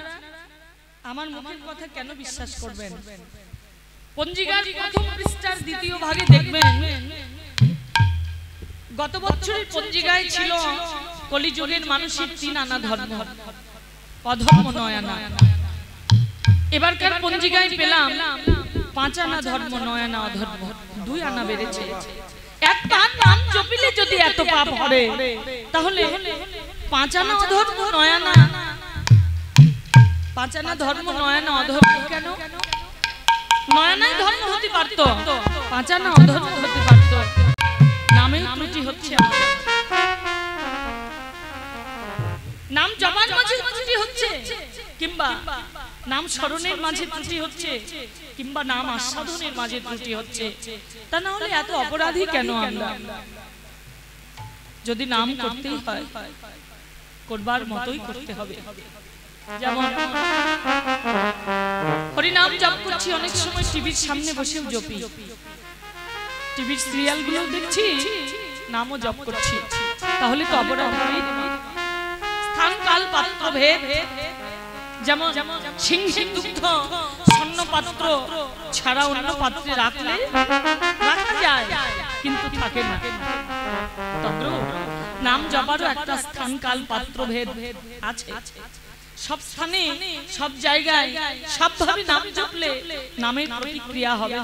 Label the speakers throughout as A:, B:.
A: আপনারা আমার মুখের কথা কেন বিশ্বাস করবেন? পঞ্জিকার প্রথম পৃষ্ঠার দ্বিতীয় ভাগে দেখবেন। গত বছরের পঞ্জিকায় ছিল কলিযুগের মানুষের তিন আনা ধর্ম। অধর্ম নয় আনা। এবারকার পঞ্জিকায় পেলাম? পাঁচ আনা ধর্ম নয় আনা অধর্ম। দুই আনা বেড়েছে। একটা নাম জপিলে যদি এত পাপ হবে তাহলে পাঁচ আনা অধর্ম নয় আনা। পাঁচ আনা ধর্ম নয় আনা অধর্ম। কেন? নয় ধর্ম হতে পারতো। পাঁচ আনা অধর্ম হতে পারতো। নামের ত্রুটি হচ্ছে নাম জবান মাঝে ত্রুটি হচ্ছে। কিংবা নাম স্মরণের মাঝে ত্রুটি হচ্ছে। কিংবা নাম আস্বাদনের মাঝে ত্রুটি হচ্ছে। তা না হলে এত অপরাধী কেন আমরা? যদি নাম করতেই হয়। করবার মতোই করতে হবে। যেমন হরিনাম জপ করছি, অনেক সময় টিভির সামনে বসেও জপি। টিভির সিরিয়ালগুলো দেখছি, নামও জপ করছি। তাহলে তো অপরাধ স্থান, কাল, পাত্র, ভেদ। যেমন সিংহের দুগ্ধ, স্বর্ণ পাত্র ছাড়া অন্য পাত্রে রাখলে রাখা যায়, কিন্তু থাকে না। নাম জপারও একটা স্থান, কাল, পাত্র, ভেদ আছে। সব স্থানে, সব জায়গায়, সবভাবে নাম জপলে নামের প্রতিক্রিয়া হবে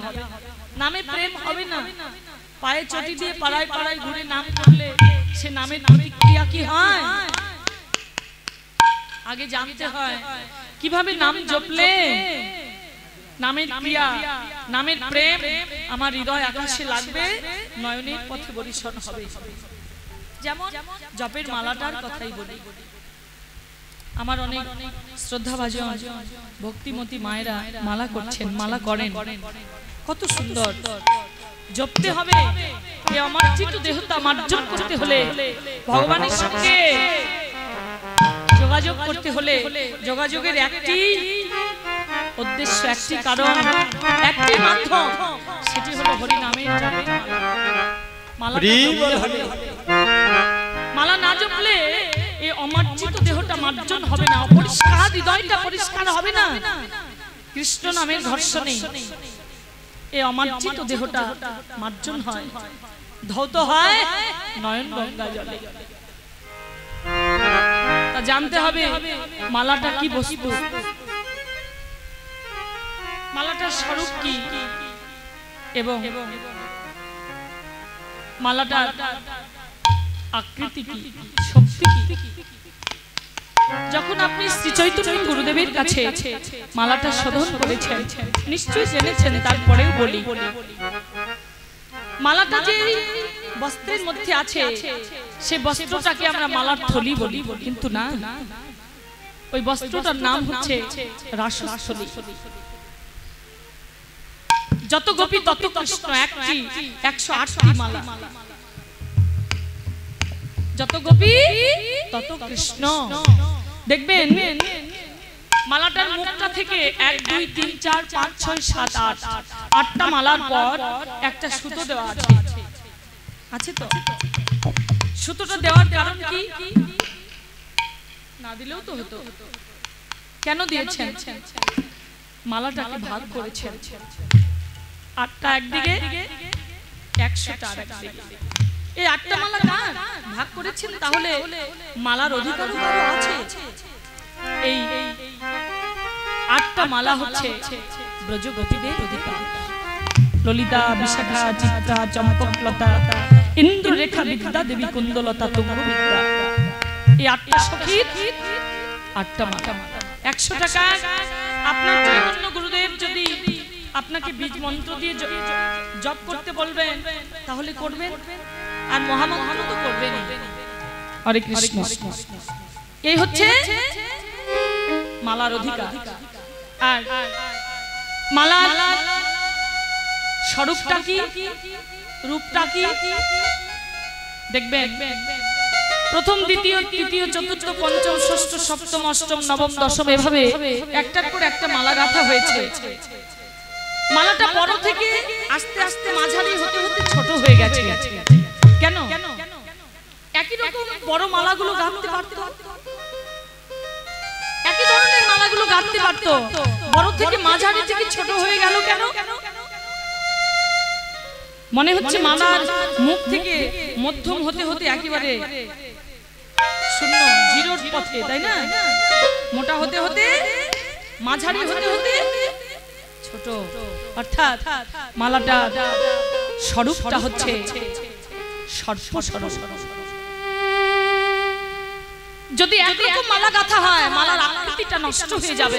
A: নামে প্রেম হবে না। পায়ে চটি দিয়ে পাড়ায় পাড়ায় ঘুরে নাম করলে সে নামের প্রতিক্রিয়া কি হয়? আগে জানতে হয়, কীভাবে নাম জপলে? নামের ক্রিয়া, নামের প্রেম আমার হৃদয় আকাশে লাগবে, নয়নের পথে বরিশন হবে। যেমন জপের মালাটার কথাই বলি। আমার অনেক শ্রদ্ধাভাজন ভক্তিমতী মায়েরা মালা করছেন মালা করেন। কত সুন্দর। জপতে হবে। এ আমার চিত্ত দেহতা মার্জন করতে হলে ভগবানের সঙ্গে যোগাযোগ করতে হলে যোগাযোগের একটি উদ্দেশ্য একটি কারণ একটি মাধ্যম সেটি হলো হরি নামের মালা মালা না জপলে এই অমার্জিত দেহটা মার্জন হবে না, অপরিষ্কার হৃদয়টা পরিষ্কার হবে না। কৃষ্ণ নামের ধর্ষণে এই অমার্জিত দেহটা মার্জন হয়। ধৌত হয় নয়ন গঙ্গা জলে তা জানতে হবে মালাটা কি বস্তু? মালাটার স্বরূপ কি? এবং মালাটার আকৃতি কি? যখন আপনি শ্রী গুরুদেবের কাছে মালাটা শোধন করেছেন, নিশ্চয়ই জেনেছেন, তারপরেও বলি। মালাটা যে বস্ত্রের মধ্যে আছে, সে বস্ত্রটাকে আমরা মালার থলি বলি, কিন্তু না। ওই বস্ত্রটার নাম হচ্ছে যত গোপী তত কৃষ্ণ, একটি একশো আটটি মালা। যত গোপী, তত কৃষ্ণ। দেখবেন, মালাটার মুখটা থেকে এক, দুই, তিন, চার, পাঁচ, ছয়, সাত, আট, আটটা মালার পর একটা সুতো দেওয়া আছে। আছে তো? সুতোটা দেওয়ার কারণ কি? না দিলেও তো হতো। কেন দিয়েছেন? মালাটাকে ভাগ করেছেন। আটটা একদিকে, একশোটা আর একদিকে এই আটটা মালা কার? ভাগ করেছেন তাহলে মালার অধিকার কারও আছে। এই আটটা মালা হচ্ছে ব্রজগতিদের অধিকার ললিতা বিশাখা চিত্রা চম্পকলতা ইন্দ্ররেখা বিদ্যা দেবী কুন্দলতা তুঙ্গ বিদ্যা এই আটটা সখীর আটটা মালা। একশো টাকা আপনার চৈতন্য গুরুদেব যদি আপনাকে বীজ মন্ত্র দিয়ে জপ করতে বলবেন তাহলে করবেন। আর মহামন্ত্র তো করবেন হরে কৃষ্ণ। এই হচ্ছে মালার অধিকার। আর মালা স্বরূপটা কি? রূপটা কি? দেখবেন প্রথম দ্বিতীয় তৃতীয় চতুর্থ পঞ্চম ষষ্ঠ সপ্তম অষ্টম নবম দশম এভাবে একটার পর একটা মালা গাঁথা হয়েছে। মালাটা বড় থেকে আস্তে আস্তে মাঝারি হতে হতে ছোট হয়ে গেছে কেন একই রকম বড় মালাগুলো গাঁথতে পারতো। বড় থেকে মাঝারি থেকে ছোট হয়ে গেল কেন? মনে হচ্ছে মালার মুখ থেকে মধ্যম হতে হতে একেবারে শূন্য জিরোর পথে তাই না? মোটা হতে হতে মাঝারি হতে হতে ছোট। অর্থাৎ মালাটা স্বরূপটা হচ্ছে সর্প স্বরূপ যদি একরকম মালা গাঁথা হয় মালার আকৃতিটা নষ্ট হয়ে যাবে।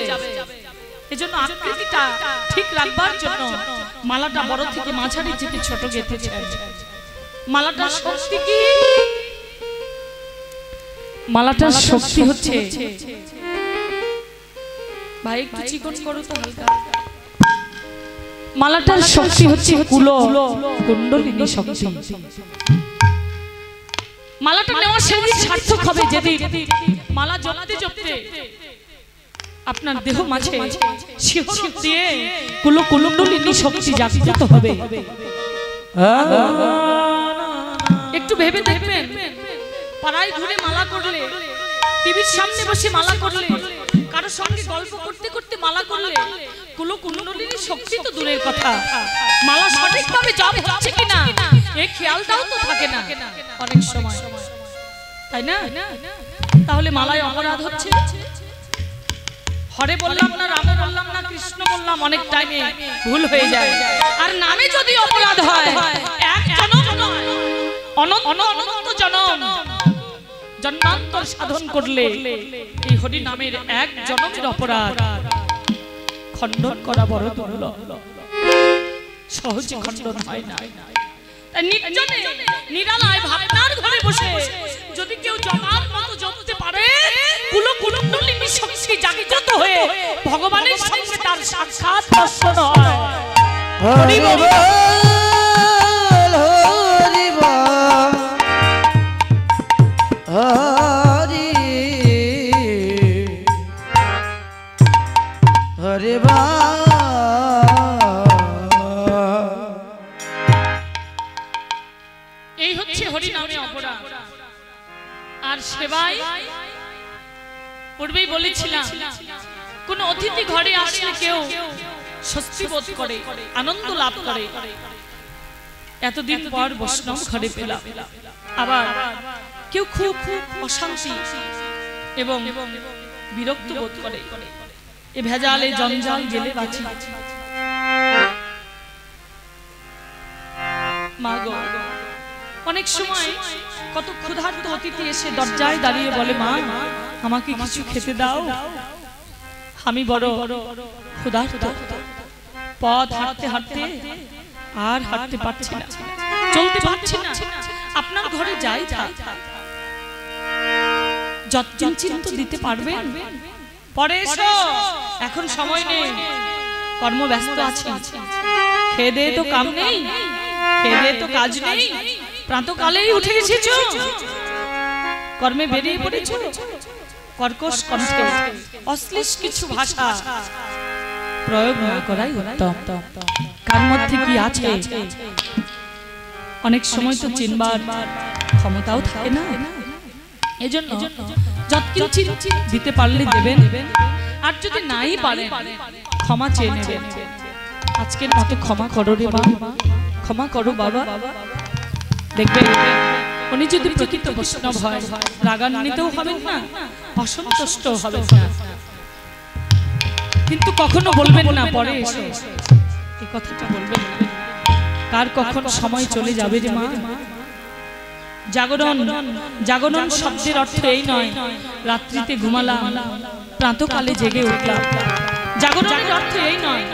A: এজন্য আকৃতিটা ঠিক রাখবার জন্য মালাটা বড় থেকে মাঝারি থেকে ছোট গেঁথেছে মালাটার শক্তি কি? মালাটার শক্তি হচ্ছে। ভাই একটু চিকন করো তো হালকা। মালাটার শক্তি হচ্ছে কুলো কুণ্ডলিনী শক্তি। মালাটা নেওয়া সেদিন সার্থক হবে যেদিন। মালা জপতে জপতে আপনার দেহ মাঝে শিহরণ দিয়ে কুলো কুণ্ডলিনী শক্তি জাগ্রত হবে। একটু ভেবে দেখবেন পাড়ায় ঘুরে মালা করলে টিভির সামনে বসে মালা করলে কারোর সঙ্গে গল্প করতে করতে মালা করলে কুলো কুণ্ডলিনী শক্তি তো দূরের কথা। মালা সঠিকভাবে জপ হচ্ছে কিনা? এই খেয়ালটাও তো থাকে না অনেক সময়। তাই না? তাহলে মালায় অপরাধ হচ্ছে? হরে বললাম না, রামে বললাম না, কৃষ্ণ বললাম, অনেক টাইমে ভুল হয়ে যায়। আর নামে যদি অপরাধ হয়, এক জনম জন্মান্তর সাধন করলে এই হরি নামের এক জনমের অপরাধ। খণ্ডন করা বড় দুর্লভ। সহজে খণ্ডন হয় না। নির্জনে নিরালায় ভাবনার ঘরে বসে যদি কেউ জমার মতো জমতে পারে কুলো কুলুণ্ডলিনী শক্তি জাগিজাত হয়ে ভগবানের সঙ্গে তার সাক্ষাৎ দর্শন হয়। পূর্বেই বলেছিলাম, কোন অতিথি ঘরে আসলে কেউ স্বস্তি বোধ করে, আনন্দ লাভ করে। এতদিন পর ঘরে পেলাম। আবার কেউ খুব খুব অশান্তি এবং বিরক্ত বোধ করে। এ ভেজালে জঞ্জাল গেলে বাঁচি মা অনেক সময় কত ক্ষুধার্ত অতিথি এসে দরজায় দাঁড়িয়ে বলে, মা, আমাকে কিছু খেতে দাও। আমি বড় ক্ষুধার্ত। পথ হাঁটতে হাঁটতে আর হাঁটতে পারছি না। চলতে পারছি না। আপনার ঘরে যাই থাক। যৎকিঞ্চিত তো দিতে পারবেন, পরে এসো। এখন সময় নেই। কর্মব্যস্ত আছি। খেয়ে তো কাম নেই। খেয়ে তো কাজ নেই। প্রাতকালেই উঠে কর্মে বেরিয়ে পড়েছো? কর্কশ কণ্ঠে। অশ্লীল কিছু ভাষা প্রয়োগ না করাই উত্তম। কার মধ্যে কি আছে? অনেক সময় তো চিনবার ক্ষমতাও থাকে না। এজন্য যৎকিঞ্চিত দিতে পারলে দেবেন। আর যদি নাই পারেন, ক্ষমা চেয়ে নেবেন। আজকের মতো ক্ষমা করো রে বাবা ক্ষমা করো বাবা। দেখবেন, উনি যদি প্রকৃত বৈষ্ণব হয়, রাগান্বিতও হবেন না অসন্তুষ্ট হবেন না। কিন্তু কখনো বলবেন না, পরে এসে। এই কথাটা বলবেন কার কখন সময় চলে যাবে রে মা? জাগরণ জাগরণ শব্দের অর্থ এই নয়, রাত্রিতে ঘুমালাম, প্রাতকালে জেগে উঠলাম। জাগরণের অর্থ এই নয়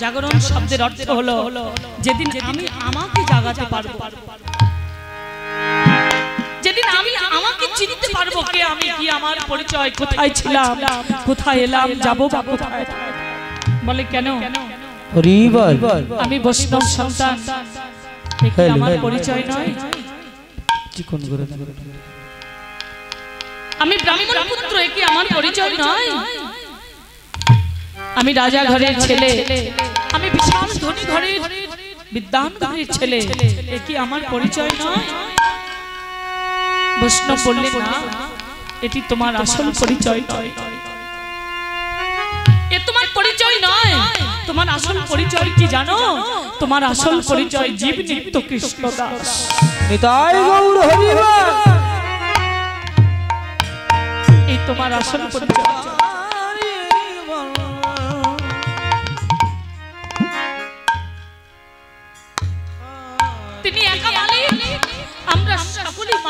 A: জাগরণ শব্দের অর্থ হলো যেদিন আমি আমাকে জাগাতে পারব। যেদিন আমি আমাকে চিনতে পারব কে আমি কি আমার পরিচয় কোথায় ছিলাম কোথায় এলাম যাব বা কোথায়। বলে কেন? আমি বৈষ্ণব সন্তান আমার পরিচয় নয়?
B: চিকন করে।
A: আমি ব্রাহ্মণ পুত্র এ কি আমার পরিচয় নয়? আমি রাজা ঘরের ছেলে। আমি বিশাল ধনী ঘরের বিদ্যান ঘরের ছেলে। এ কি আমার পরিচয় নয়? বৈষ্ণব বললেন না এটি তোমার আসল পরিচয় নয়। তোমার আসল পরিচয় কি জানো? তোমার আসল পরিচয় জীব নিত্য কৃষ্ণ দাস।
B: নিতাই গৌর হরিবল
A: এই তোমার আসল পরিচয়।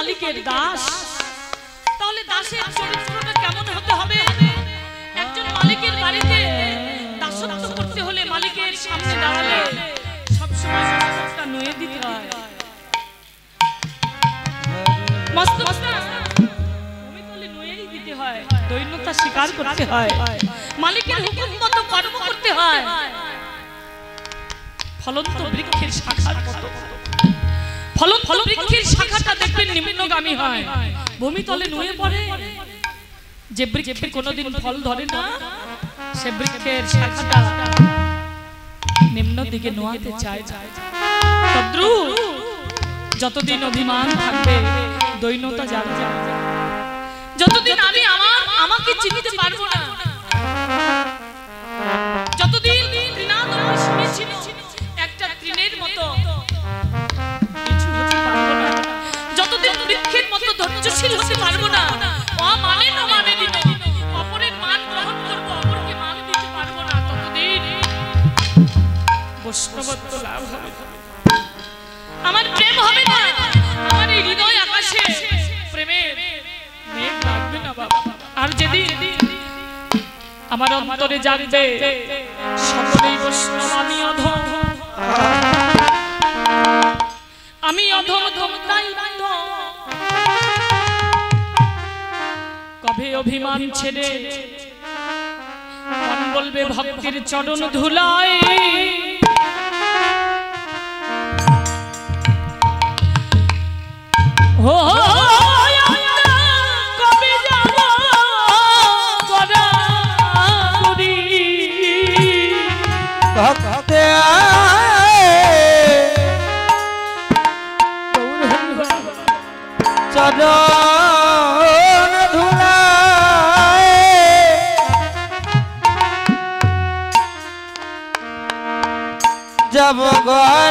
A: মালিকের দাস। তাহলে দাসের চরিত্রটা কেমন হতে হবে? একজন মালিকের বাড়িতে দাসত্ব করতে হলে মালিকের সামনে দাঁড়ালে সবসময় মস্তকটা নুয়ে দিতে হয়। মালিকের হুকুম মতো কর্ম করতে হয়। ফলন্ত বৃক্ষের শাখার ফলন ফল বৃক্ষের শাখাটা দেখবেন নিম্নগামী হয়। ভূমিতলে নুয়ে পড়ে। যে বৃক্ষে কোনোদিন ফল ধরে না সে বৃক্ষের শাখাটা নিম্ন দিকে নোয়াতে চায়। তদ্রু যতদিন অভিমান থাকবে দৈন্যতা যাবে যতদিন আমি আমার আমাকে চিনতে পারব না আমার অন্তরে জানবে সকলেই বৈষ্ণব আমি অধম। আমি অধম অধম তাই। কবে অভিমান ছেড়ে মন বলবে ভক্তের চরণ ধুলায়? ও কবে
B: ভক্তে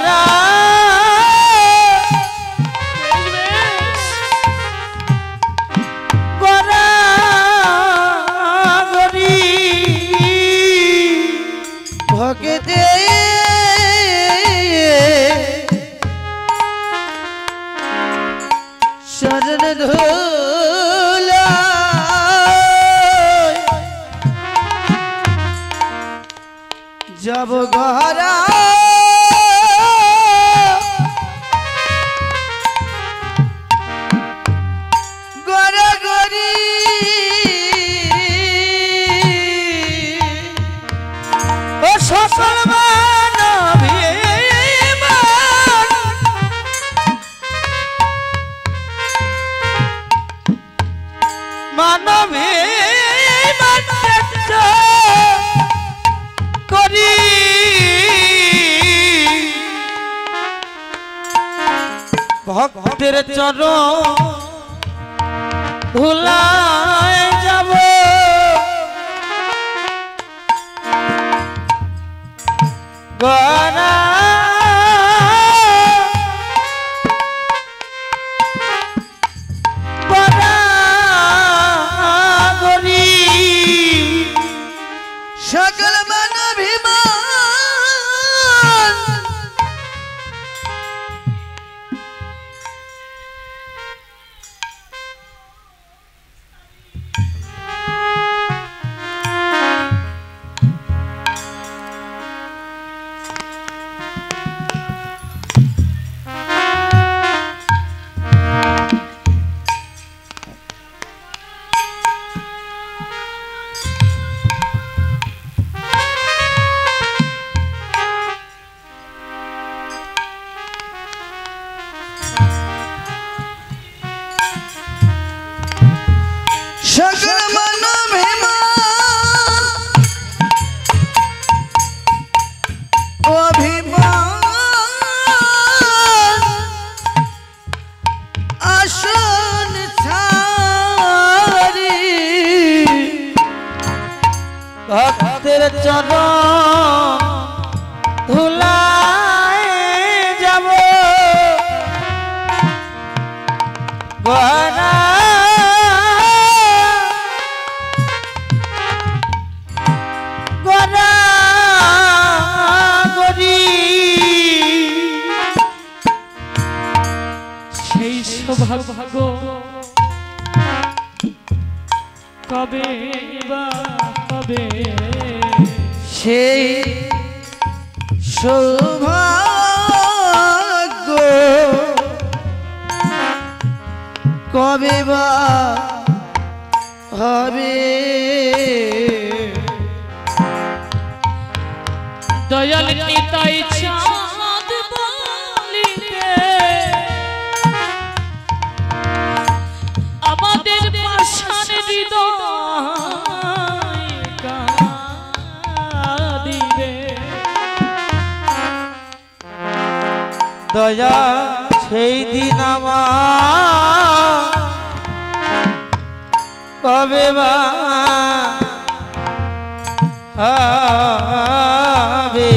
B: চরণ ভক্তের চরণ ভুলায় যাব। গনা গরি
A: সেই সৌভাগ্য কবে বা হবে?
B: সেই কবে বা হবে?
A: দয়াল নিতাই চাঁদ বলিতে আমাদের পাষাণ হৃদয়
B: দয়া সেই দিন আমার কবে বা হবে।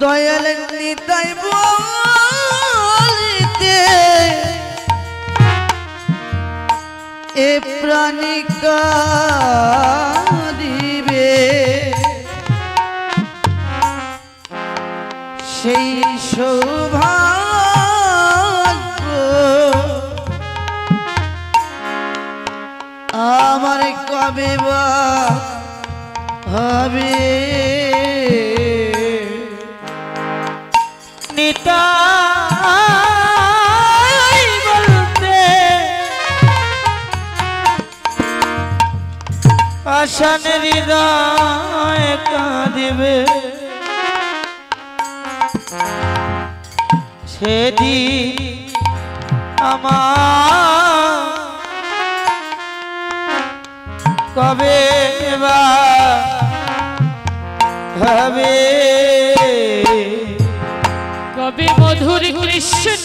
B: দয়াল নিতাই বলিতে এ প্রাণিকা হবে। নিতাই বলতে আশান হৃদয় কাঁদিবে। সেদিন আমার কবে হবে?
A: কবি মধুর কৃষ্ণ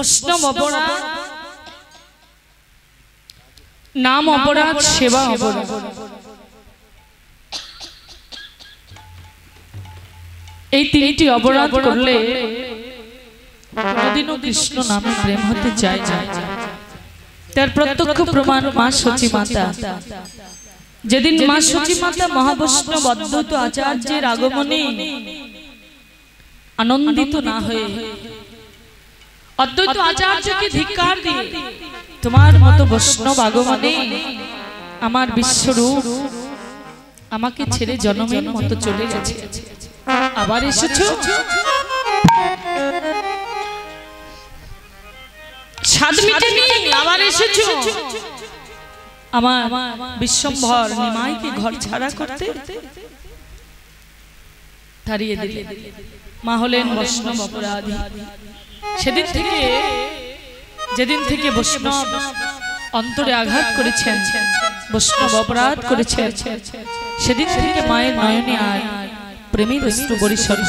A: বৈষ্ণব অপরাধ নাম অপরাধ সেবা অপরাধ। এই তিনটি অপরাধ করলে কোনদিনও কৃষ্ণ নামে প্রেম হতে চায় তার প্রত্যক্ষ প্রমাণ মা সচী মাতা। যেদিন মা সচী মাতা মহাবৈষ্ণব অদ্বৈত আচার্যের আগমনে আনন্দিত না হয়ে অদ্বৈত আচার্যকে ধিক্কার দিয়ে তোমার মতো বৈষ্ণব আগমনে আমার বিশ্বরূপ আমাকে ছেড়ে জনমের মতো চলে গেছে। আবার এসেছ? স্বাদ মিটেনি আবার এসেছ? আমার বিশ্বম্ভর নিমাইকে ঘর ছাড়া করতে তাড়িয়ে দিলে। মা হলেন বৈষ্ণব অপরাধী। সেদিন থেকে, যেদিন থেকে বৈষ্ণব অন্তরে আঘাত করেছেন, বৈষ্ণব অপরাধ করেছেন, সেদিন থেকে মায়ের নয়নে আয় প্রেমের অস্ত্র বরিশন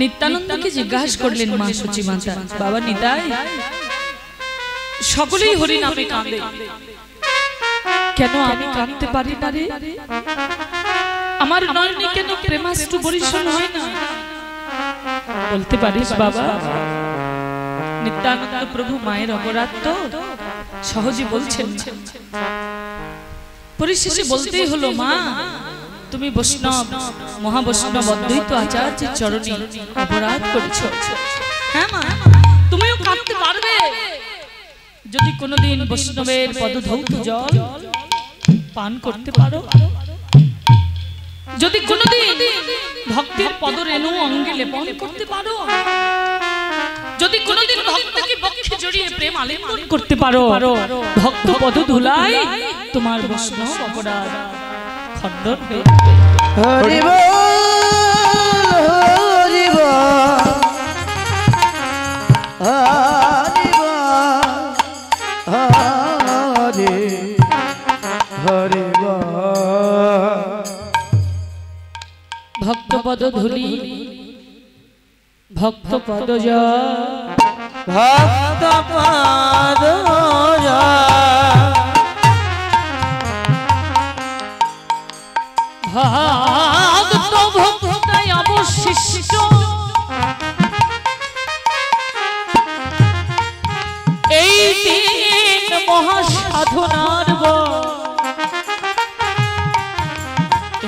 A: নিত্যানন্দকে জিজ্ঞাসা করলেন মা সচী মাতা, বাবা নিতাই, সকলেই হরি নামে কাঁদে। কেন আমি কাঁদতে পারি না রে? আমার নয়নে কেন প্রেমাস্ত্র বরিশন হয় না? বলতে পারিস বাবা? নিত্যানন্দ প্রভু মায়ের অপরাধ তো সহজে বলছেন। পরিশেষে বলতেই হলো, মা, তুমি বৈষ্ণব, মহাবৈষ্ণব অদ্বৈত আচার্যের চরণে অপরাধ করেছ। হ্যাঁ মা, তুমিও কাঁদতে পারবে। যদি কোনোদিন বৈষ্ণবের পদধৌত জল পান করতে পারো। যদি কোনোদিন ভক্তির পদরেণু অঙ্গে লেপন করতে পারো যদি কোনোদিন ভক্তকে বক্ষে জড়িয়ে প্রেম আলিঙ্গন করতে পারো ভক্ত পদ ধুলাই তোমার বৈষ্ণব অপরাধ খণ্ডন হয়ে যাবে।
B: হরি হরি
A: পদ ধুলি ভক্ত পদ
B: ভক্ত পাদ
A: ভক্ত ভক্তায় অবশিষ্ট। এই মহাসাধনার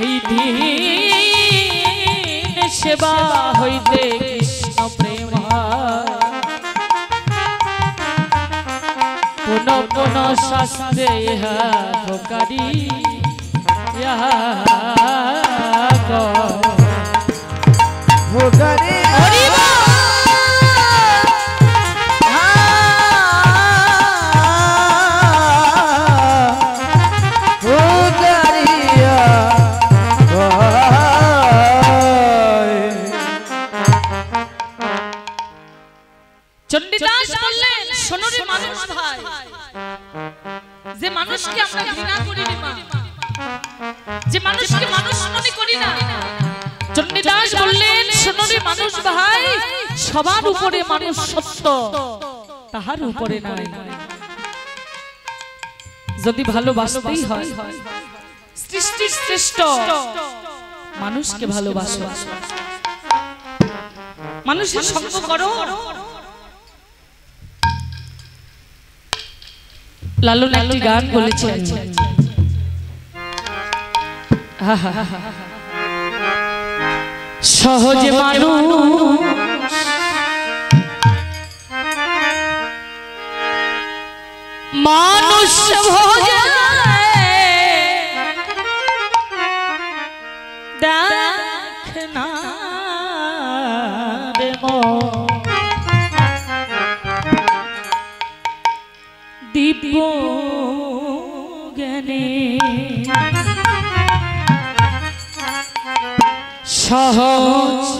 A: এই দিন সেবা হইতে কৃষ্ণ প্রেম কোন কোন শাস্ত্রে ইহা প্রকারী ইহা কর। মানুষকে আমরা ঘৃণা করি মা। যে মানুষকে মানুষ মনে করি না। চণ্ডীদাস বললেন, শোনো মানুষ ভাই, সবার উপরে মানুষ সত্য, তাহার উপরে যদি ভালোবাসতেই হয় সৃষ্টির শ্রেষ্ঠ, মানুষকে ভালোবাসো। মানুষের সঙ্গ করো। লালন একটি গান বলেছেন। সহজে মানুষ মানুষ ভোজে দিব্য জ্ঞানে সহজ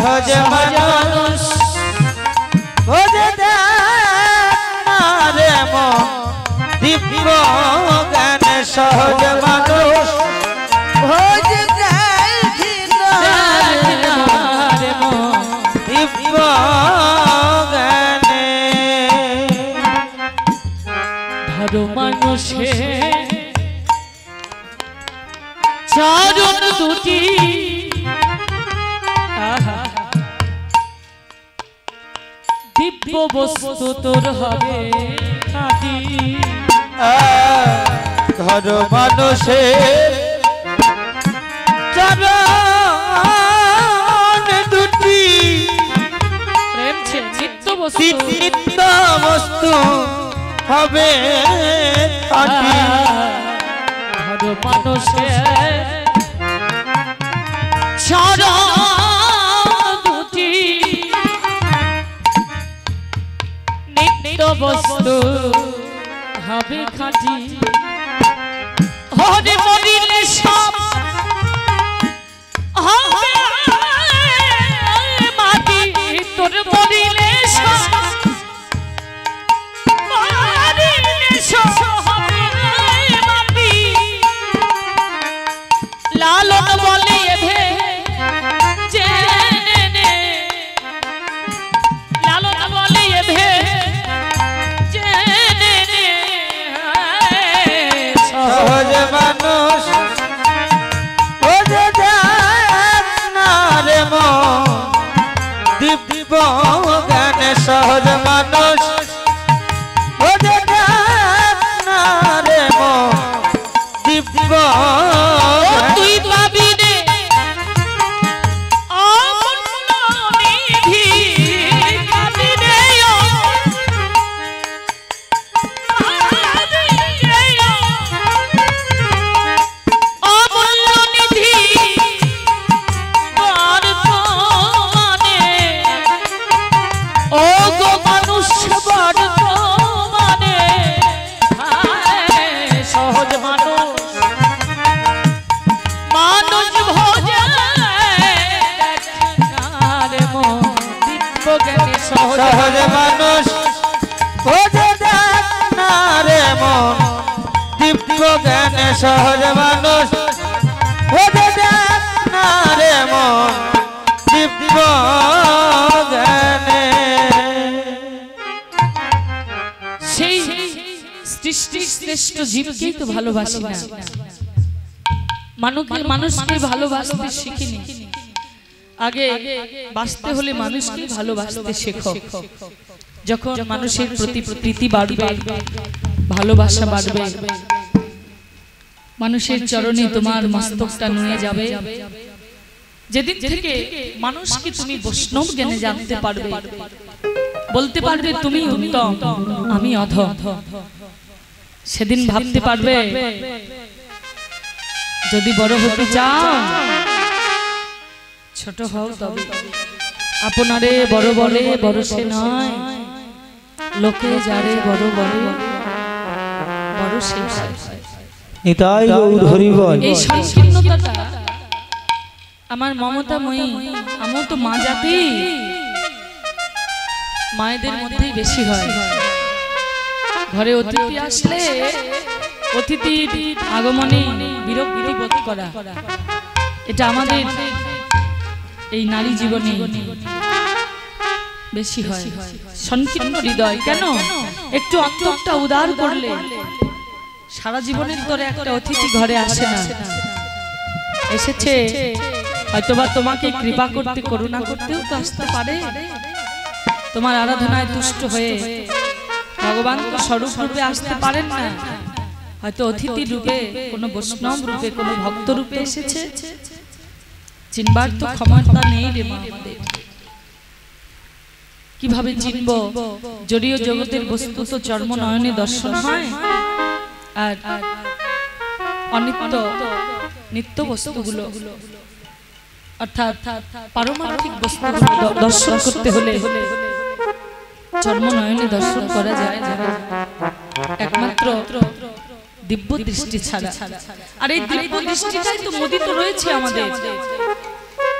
B: সহজ মানুষ। না রে মন দিব্য জ্ঞান সহজ মানুষ। ভোজে মন দিব্য জ্ঞানে।
A: ধরো মানুষে চারণ দুটি বস্তু তোর হবে
B: ধর মানুষের চরণ দুটি।
A: বস্তু।
B: নিত্য বস্তু হবে
A: ধরো মানুষের চরণ বস্তু হবে খাটি। হবে মরিলে সব
B: সহজ মানুষ ও যে দেখ না রে মন। দিব্য জ্ঞানে সহজ মানুষ ও যে দেখ না রে মন। দিব্য জ্ঞানে।
A: সেই সৃষ্টির শ্রেষ্ঠ জীবকেই তো ভালোবাসি না। মানুষকে মানুষকে ভালোবাসতে শিখিনি। আগে বাঁচতে হলে মানুষকে ভালোবাসতে শেখো। যখন মানুষের প্রতি প্রীতি বাড়বে ভালোবাসা বাড়বে। মানুষের চরণে তোমার মস্তকটা নুয়ে যাবে। যেদিন থেকে মানুষকে তুমি বৈষ্ণব জ্ঞানে জানতে পারবে। বলতে পারবে তুমি উত্তম আমি অধ সেদিন ভাবতে পারবে যদি বড় হতে চাও ছোট হও তবে। আপনারে বড় বলে বড় সে নয়। লোকে যারে বড় বলে বড় সে।
B: নিতাই গৌর হরিবল।
A: এই সংকীর্ণতাটা আমার মমতাময়ী আমার তো মা জাতি। মায়েদের মধ্যেই বেশি হয়। ঘরে অতিথি আসলে অতিথির আগমনে বিরক্তি বোধ করা। এটা আমাদের এই নারী জীবনে বেশি হয়। সংকীর্ণ হৃদয়। কেন? একটু অন্তরটা উদার করলে সারা জীবনের তোরে একটা অতিথি ঘরে আসে না। এসেছে, হয়তোবা তোমাকে কৃপা করতে, করুণা করতেও তো আসতে পারে। তোমার আরাধনায় তুষ্ট হয়ে ভগবান তো স্বরূপ রূপে আসতে পারেন না। হয়তো অতিথি রূপে কোনো বৈষ্ণব রূপে, কোনো ভক্ত রূপে এসেছে। চিনবার তো ক্ষমতা নেই রে মা। কীভাবে চিনব? জড়ীয় জগতের বস্তু তো চর্ম নয়নে দর্শন হয়। আর অনিত্য নিত্য বস্তুগুলো। অর্থাৎ পারমার্থিক বস্তুগুলো দর্শন করতে হলে চর্ম নয়নে দর্শন করা যায়। একমাত্র দিব্য দৃষ্টি ছাড়া। আর এই দিব্য দৃষ্টিটাই তো মোদিত রয়েছে আমাদের।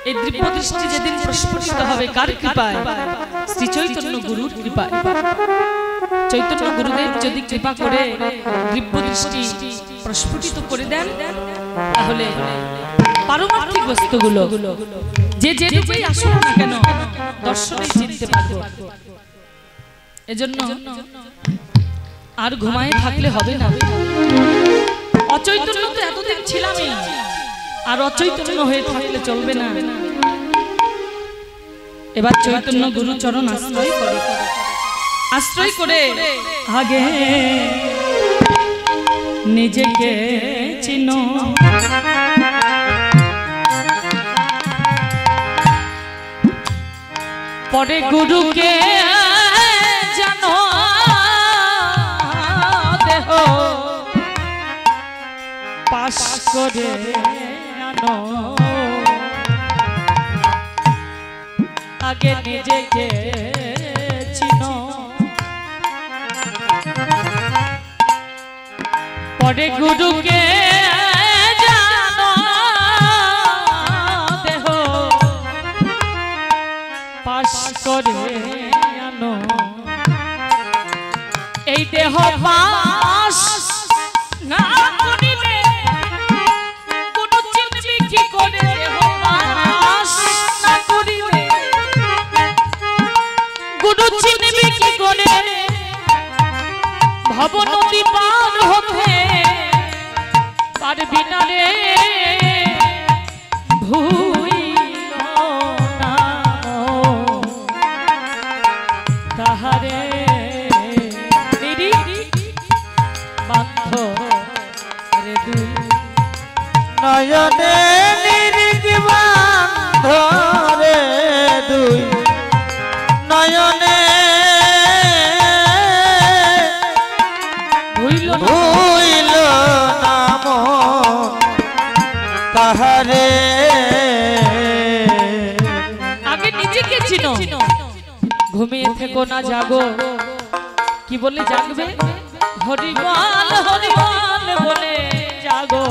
A: এই দিব্য দৃষ্টি যেদিন প্রস্ফুটিত হবে, কার কৃপায়? শ্রী চৈতন্য গুরুর কৃপায়। চৈতন্য গুরুদেব যদি কৃপা করে দিব্য দৃষ্টি প্রস্ফুটিত করে দেন, তাহলে পারমার্থিক বস্তুগুলো, যে যে রূপেই আসুক না কেন, দর্শনে চিনতে পারব। এজন্য আর ঘুমায় থাকলে হবে না। অচৈতন্য তো এতদিন ছিলামই। আর অচৈতন্য হয়ে থাকলে চলবে না। এবার চৈতন্য গুরুচরণ আশ্রয় করে। আশ্রয় করে আগে নিজেকে চিনো। পরে গুরুকে পাশ করে আনো। আগে নিজেকে চিনো পরে গুরুকে জানো দেহ পাশ করে আনো এই দেহ পাশ ভব নদী পার হতে পারবি না। রে ভুইল না তাহারে
B: নয়নে
A: ঘুমিয়ে থেকো না জাগো। কি বলে জাগবে? হরিবল হরিবল বলে জাগো।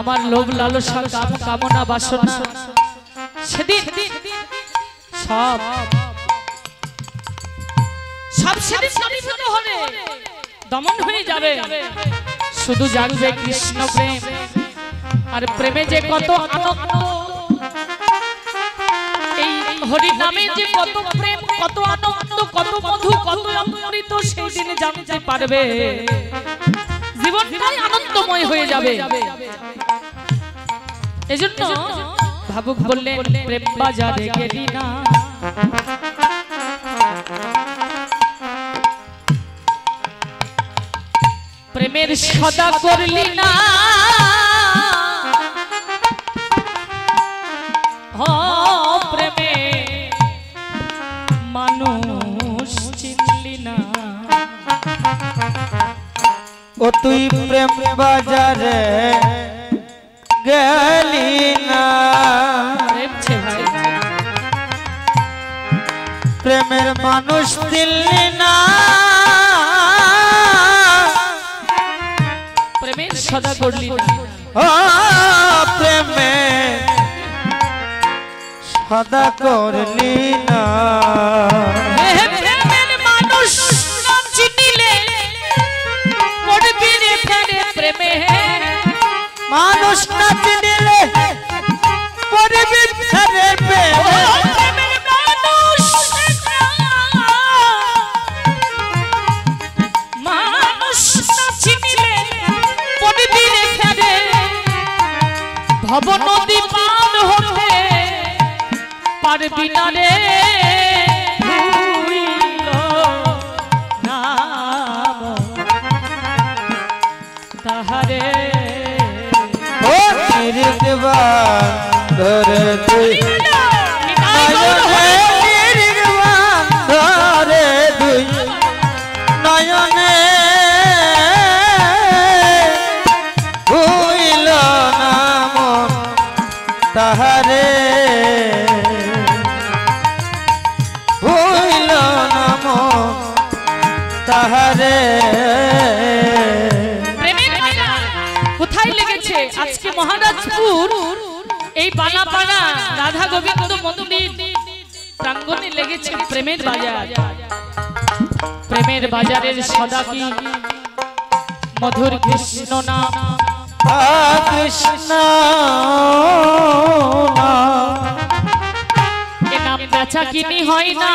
A: আমার লোভ কাম কামনা, বাসনা, সেদিন সব সেদিন দমন হয়ে যাবে। শুধু জানবে কৃষ্ণ প্রেম আর প্রেমে যে কত আনন্দ এই হরি নামে যে কত প্রেম কত আনন্দ কত মধু কত অমৃত সেই দিনে জানতে পারবে। জীবনটাই আনন্দময় হয়ে যাবে। এজন্য ভাবুক বললেন প্রেম বাজারে গেলি না। প্রেমের সদা করলি না। প্রেমে মানুষ চিনলি না।
B: ও তুই প্রেম বাজারে গেলি না। প্রেমের মানুষ দিল্লি না।
A: সদা করলি না।
B: ও প্রেমে সদা করলি না।
A: বাজারের সদা কি মধুর কৃষ্ণ নাম।
B: আ কৃষ্ণ
A: এ নাম বেচা কিনি হয় না।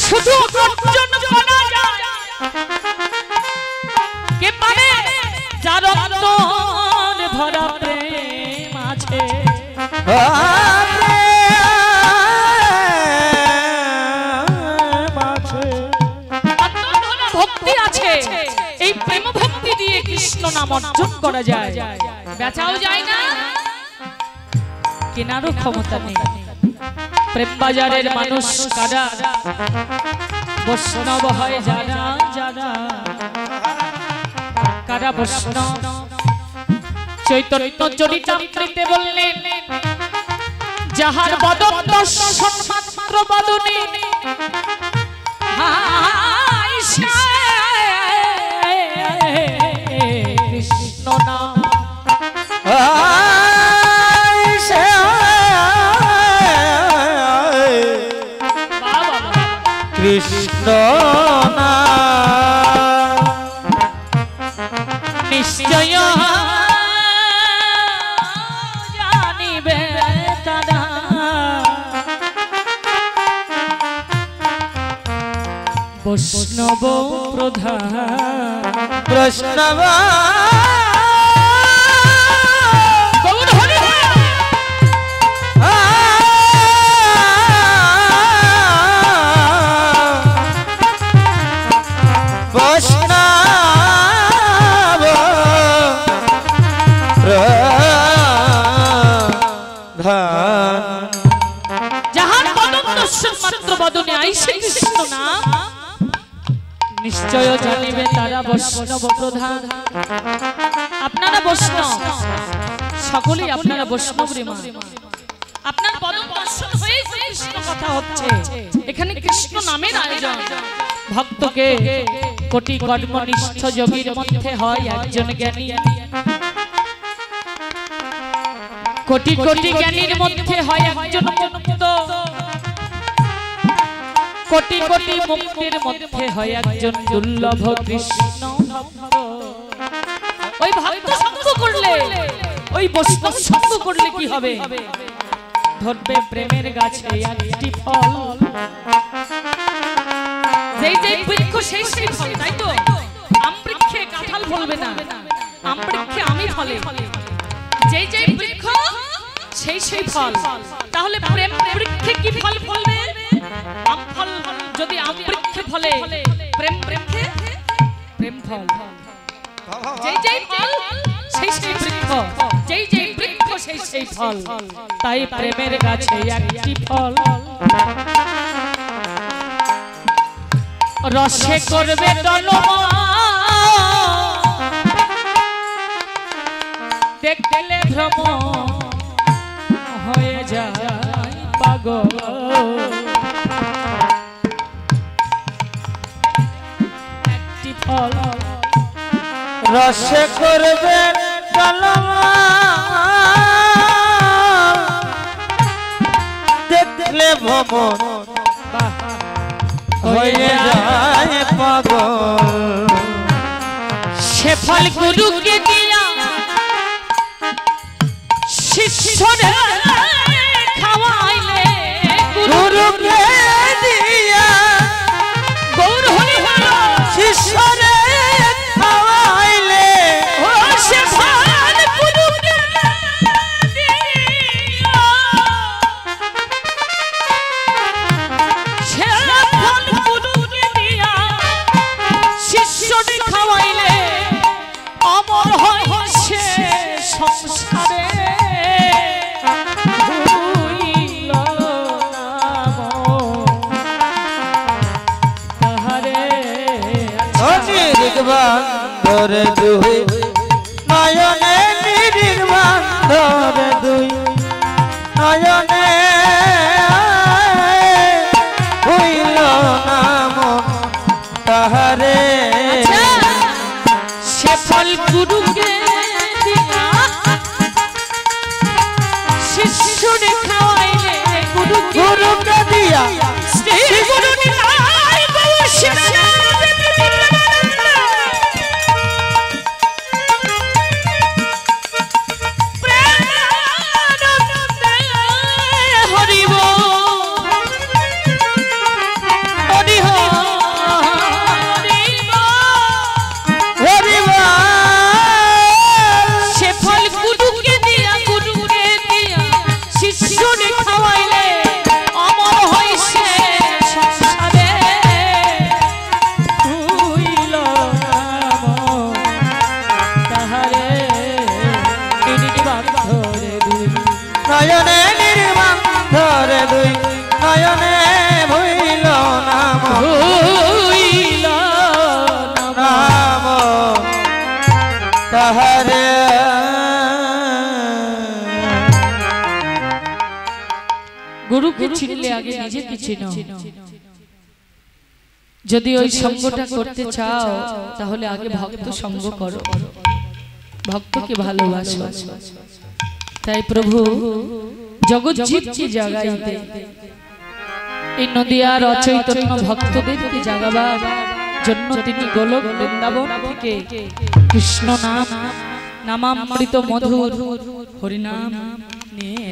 A: শুধু অর্জন করা যায়। কে পারে? যার অন্তর ভরা প্রেম আছে। নাম অর্জন করা যায়। বেচাও যায় না। কেনারও ক্ষমতা নেই। প্রেম বাজারের মানুষ কারা? বৈষ্ণব হয় যারা যারা। কারা বৈষ্ণব? চৈতন্য চরিতামৃতে বললেন, যাহার বদন দর্শন মাত্র বদনে। হায়
B: प्रश्नवा
A: নিশ্চয় জানিবে তারা বৈষ্ণব প্রধান আপনারা বৈষ্ণব। সকলেই আপনারা বৈষ্ণব রে আপনার বদন দর্শন হয়ে কৃষ্ণ কথা হচ্ছে। এখানে কৃষ্ণ নামের আয়োজন। ভক্তকে কোটি কর্মনিষ্ঠ যোগীর মধ্যে হয় একজন জ্ঞানী। কোটি কোটি জ্ঞানীর মধ্যে হয় একজন কোটি কোটি মুক্তির মধ্যে হয় একজন দুর্লভ কৃষ্ণ। ওই ভক্ত সঙ্গ করলে, ওই বৈষ্ণব সঙ্গ করলে কি হবে? ধরবে প্রেমের গাছে একটি ফল। যেই যেই বৃক্ষ, সেই সেই ফল, তাই তো? আম বৃক্ষে কাঁঠাল ফলবে না আম বৃক্ষে আমি ফলে। যেই যেই বৃক্ষ, সেই সেই ফল। তাহলে প্রেম বৃক্ষে কি ফল ফলবে? ফল যদি আম ফলে, প্রেম বৃক্ষে প্রেম ফল। যেই যেই ফল, সেই সেই বৃক্ষ। যেই যেই বৃক্ষ, সেই সেই ফল। তাই প্রেমের গাছে একটি ফল। রসে করবে দলমা দেখলে ভ্রম। হয়ে যায় পাগল।
B: রসে করবে দেখলে ভ্রমণ হয়ে যায় পাগল।
A: সে ফল গুরুকে দিয়া শিষ্যরে যদি ওই সঙ্গটা করতে চাও তাহলে আগে ভক্ত সঙ্গ করো। ভক্তকে ভালোবাসো। তাই প্রভু জগৎ জীবকে জাগাইতে। এই নদিয়ার অচৈতন্য ভক্তদেরকে জাগাবার জন্য তিনি গোলক বৃন্দাবন থেকে কৃষ্ণ নাম। নামামৃত মধুর হরিনাম নিয়ে